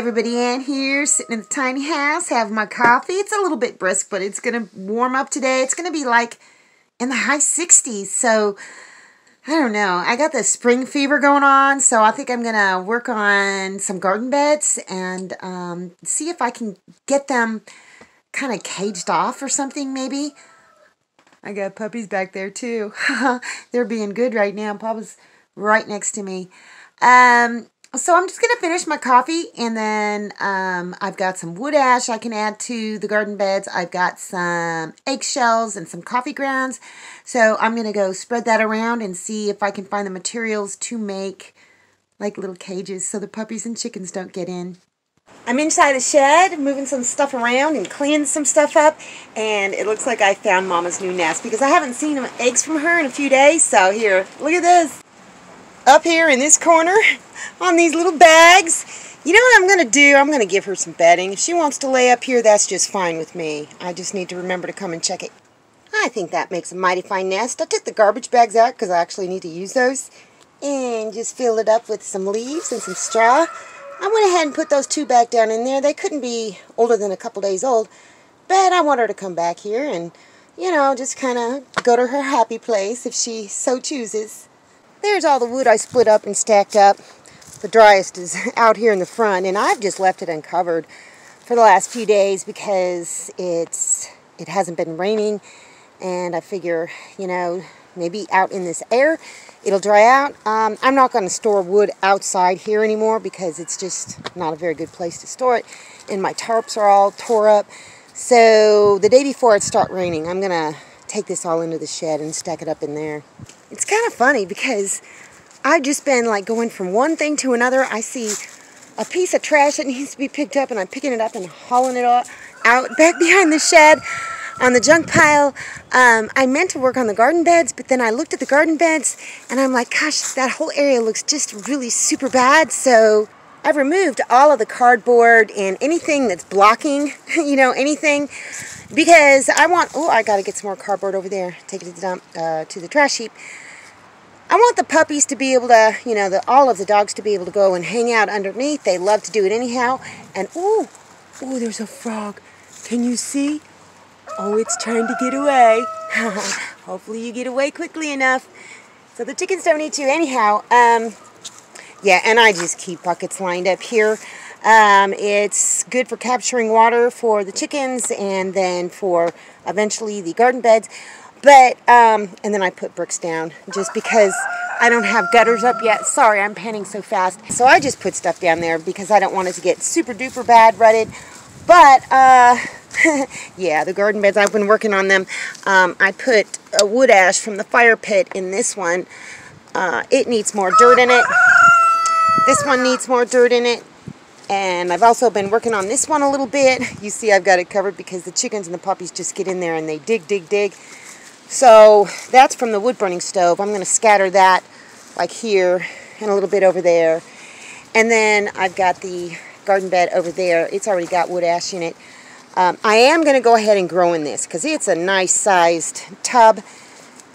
everybody, in here, sitting in the tiny house, having my coffee. It's a little bit brisk, but it's going to warm up today. It's going to be like in the high 60s, so I don't know. I got the spring fever going on, so I think I'm going to work on some garden beds and um, see if I can get them kind of caged off or something, maybe. I got puppies back there, too. They're being good right now. Papa's right next to me. Um, so I'm just going to finish my coffee and then um, I've got some wood ash I can add to the garden beds. I've got some eggshells and some coffee grounds. So I'm going to go spread that around and see if I can find the materials to make like little cages so the puppies and chickens don't get in. I'm inside the shed moving some stuff around and cleaning some stuff up and it looks like I found Mama's new nest because I haven't seen eggs from her in a few days. So here, look at this. Up here in this corner on these little bags. You know what I'm going to do? I'm going to give her some bedding. If she wants to lay up here, that's just fine with me. I just need to remember to come and check it. I think that makes a mighty fine nest. I took the garbage bags out because I actually need to use those. And just fill it up with some leaves and some straw. I went ahead and put those two back down in there. They couldn't be older than a couple days old. But I want her to come back here and, you know, just kind of go to her happy place if she so chooses. There's all the wood I split up and stacked up. The driest is out here in the front and I've just left it uncovered for the last few days because it's it hasn't been raining. And I figure you know maybe out in this air it'll dry out. Um, I'm not going to store wood outside here anymore because it's just not a very good place to store it. And my tarps are all tore up. So the day before it start raining I'm gonna take this all into the shed and stack it up in there it's kind of funny because I've just been like going from one thing to another. I see a piece of trash that needs to be picked up, and I'm picking it up and hauling it all out back behind the shed on the junk pile. Um, I meant to work on the garden beds, but then I looked at the garden beds and I'm like, gosh, that whole area looks just really super bad. So I've removed all of the cardboard and anything that's blocking, you know, anything, because I want, oh, I got to get some more cardboard over there, take it to the dump, uh, to the trash heap. I want the puppies to be able to, you know, the, all of the dogs to be able to go and hang out underneath. They love to do it anyhow. And, ooh, ooh, there's a frog. Can you see? Oh, it's trying to get away. Hopefully you get away quickly enough. So the chickens don't need to anyhow. Um, yeah, and I just keep buckets lined up here. Um, it's good for capturing water for the chickens and then for eventually the garden beds. But, um, and then I put bricks down just because I don't have gutters up yet. Sorry, I'm panning so fast. So I just put stuff down there because I don't want it to get super duper bad rutted. But, uh, yeah, the garden beds, I've been working on them. Um, I put a wood ash from the fire pit in this one. Uh, it needs more dirt in it. This one needs more dirt in it. And I've also been working on this one a little bit. You see I've got it covered because the chickens and the puppies just get in there and they dig, dig, dig. So that's from the wood burning stove. I'm going to scatter that like here and a little bit over there. And then I've got the garden bed over there. It's already got wood ash in it. Um, I am going to go ahead and grow in this because it's a nice sized tub.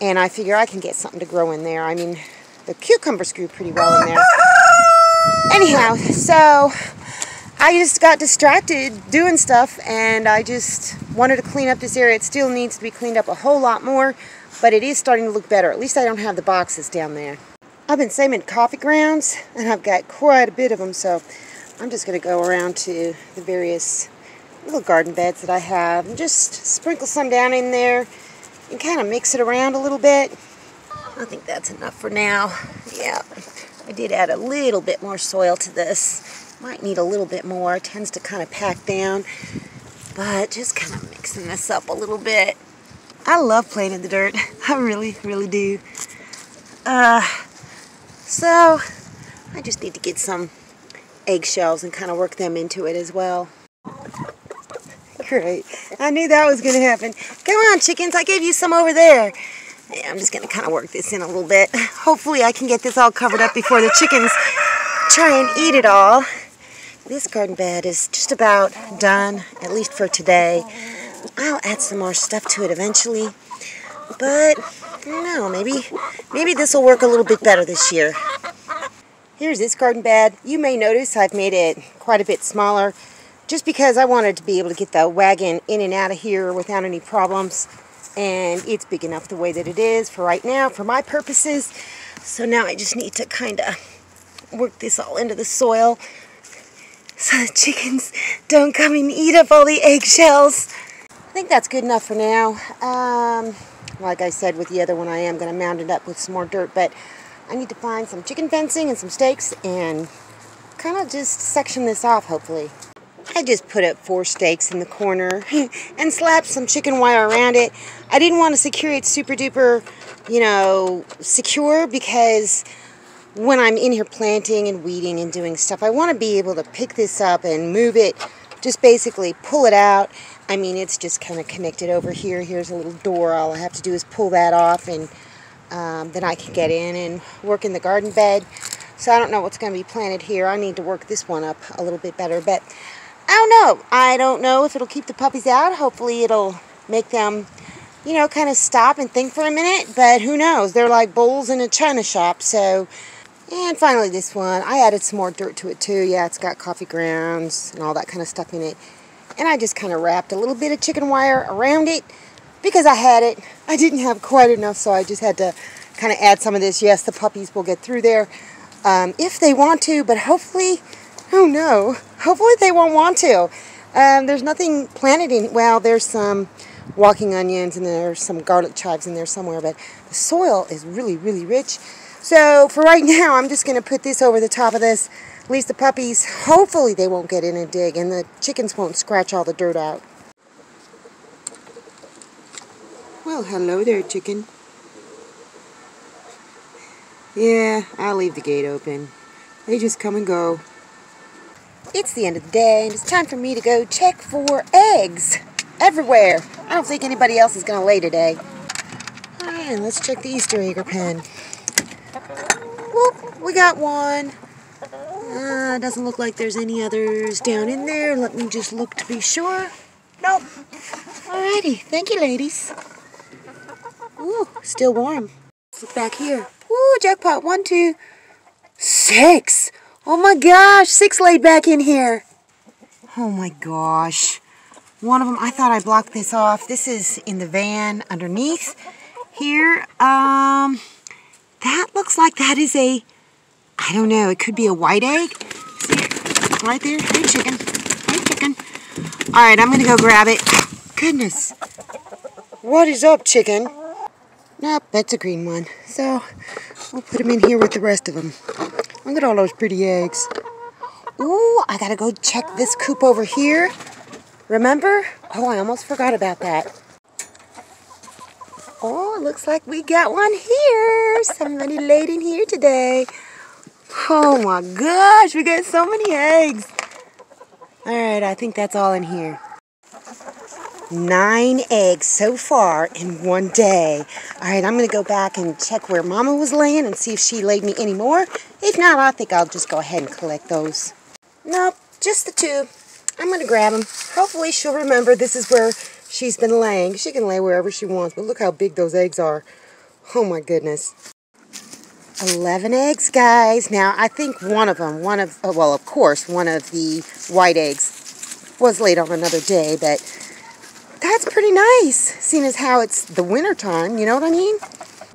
And I figure I can get something to grow in there. I mean, the cucumbers grew pretty well in there. Anyhow, so I just got distracted doing stuff and I just wanted to clean up this area. It still needs to be cleaned up a whole lot more, but it is starting to look better. At least I don't have the boxes down there. I've been saving coffee grounds and I've got quite a bit of them, so I'm just going to go around to the various little garden beds that I have and just sprinkle some down in there and kind of mix it around a little bit. I think that's enough for now. Yeah, I did add a little bit more soil to this. Might need a little bit more. It tends to kind of pack down. But just kind of mixing this up a little bit. I love playing in the dirt. I really, really do. Uh, so, I just need to get some eggshells and kind of work them into it as well. Great. I knew that was going to happen. Come on, chickens. I gave you some over there. Yeah, I'm just going to kind of work this in a little bit. Hopefully I can get this all covered up before the chickens try and eat it all. This garden bed is just about done, at least for today. I'll add some more stuff to it eventually, but I maybe, maybe this will work a little bit better this year. Here's this garden bed. You may notice I've made it quite a bit smaller just because I wanted to be able to get the wagon in and out of here without any problems. And it's big enough the way that it is for right now, for my purposes. So now I just need to kind of work this all into the soil so the chickens don't come and eat up all the eggshells. I think that's good enough for now. Um, like I said with the other one, I am going to mound it up with some more dirt, but I need to find some chicken fencing and some stakes and kind of just section this off, hopefully. I just put up four stakes in the corner and slapped some chicken wire around it. I didn't want to secure it super duper, you know, secure because when I'm in here planting and weeding and doing stuff, I want to be able to pick this up and move it, just basically pull it out. I mean, it's just kind of connected over here. Here's a little door. All I have to do is pull that off and um, then I can get in and work in the garden bed. So I don't know what's going to be planted here. I need to work this one up a little bit better. But I don't know. I don't know if it'll keep the puppies out. Hopefully it'll make them, you know, kind of stop and think for a minute. But who knows? They're like bulls in a china shop. So, and finally this one. I added some more dirt to it too. Yeah, it's got coffee grounds and all that kind of stuff in it. And I just kind of wrapped a little bit of chicken wire around it because I had it. I didn't have quite enough, so I just had to kind of add some of this. Yes, the puppies will get through there um, if they want to, but hopefully, oh no, hopefully they won't want to. Um, there's nothing planted in, well, there's some walking onions and there's some garlic chives in there somewhere, but the soil is really, really rich. So for right now, I'm just going to put this over the top of this. At least the puppies, hopefully they won't get in and dig, and the chickens won't scratch all the dirt out. Well, hello there, chicken. Yeah, I'll leave the gate open. They just come and go. It's the end of the day, and it's time for me to go check for eggs everywhere. I don't think anybody else is going to lay today. And let's check the Easter egg pen. Whoop, we got one. Uh, doesn't look like there's any others down in there. Let me just look to be sure. Nope. Alrighty. Thank you, ladies. Ooh, still warm. Let's look back here. Ooh, jackpot. One, two, six. Oh my gosh, six laid back in here. Oh my gosh. One of them, I thought I blocked this off. This is in the van underneath here. Um, that looks like that is a I don't know. It could be a white egg. See, right there. Hey, chicken. Hey, chicken. All right, I'm going to go grab it. Goodness. What is up, chicken? Nope, that's a green one. So, we'll put them in here with the rest of them. Look at all those pretty eggs. Ooh, I got to go check this coop over here. Remember? Oh, I almost forgot about that. Oh, looks like we got one here. Somebody laid in here today. Oh my gosh, we got so many eggs. All right, I think that's all in here. Nine eggs so far in one day. All right, I'm going to go back and check where Mama was laying and see if she laid me any more. If not, I think I'll just go ahead and collect those. Nope, just the two. I'm going to grab them. Hopefully she'll remember this is where she's been laying. She can lay wherever she wants, but look how big those eggs are. Oh my goodness. 11 eggs, guys. Now, I think one of them, one of, oh, well, of course, one of the white eggs was laid on another day, but that's pretty nice, seeing as how it's the winter time, you know what I mean?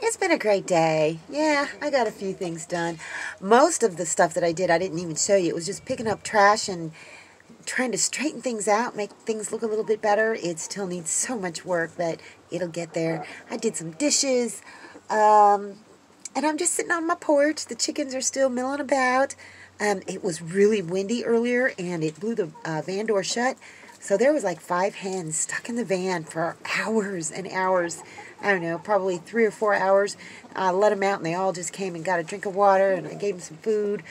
It's been a great day. Yeah, I got a few things done. Most of the stuff that I did, I didn't even show you. It was just picking up trash and trying to straighten things out, make things look a little bit better. It still needs so much work, but it'll get there. I did some dishes. Um, and I'm just sitting on my porch. The chickens are still milling about. Um, it was really windy earlier, and it blew the uh, van door shut. So there was like five hens stuck in the van for hours and hours. I don't know, probably three or four hours. I let them out, and they all just came and got a drink of water, and I gave them some food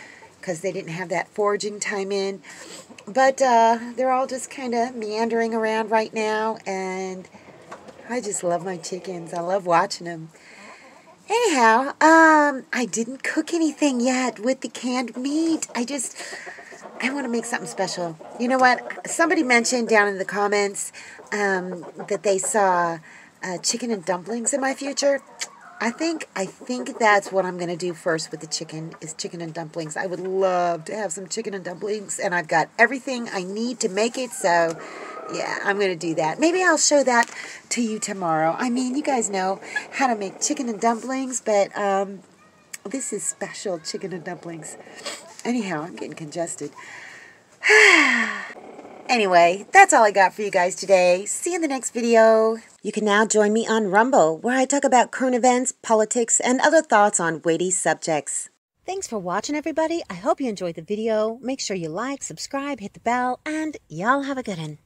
because they didn't have that foraging time in. But uh, they're all just kind of meandering around right now, and I just love my chickens. I love watching them. Anyhow, um, I didn't cook anything yet with the canned meat. I just, I want to make something special. You know what? Somebody mentioned down in the comments um, that they saw uh, chicken and dumplings in my future. I think I think that's what I'm gonna do first with the chicken is chicken and dumplings. I would love to have some chicken and dumplings, and I've got everything I need to make it. So, yeah, I'm gonna do that. Maybe I'll show that to you tomorrow. I mean, you guys know how to make chicken and dumplings, but um, this is special chicken and dumplings. Anyhow, I'm getting congested. Anyway, that's all I got for you guys today. See you in the next video. You can now join me on Rumble, where I talk about current events, politics, and other thoughts on weighty subjects. Thanks for watching, everybody. I hope you enjoyed the video. Make sure you like, subscribe, hit the bell, and y'all have a good one.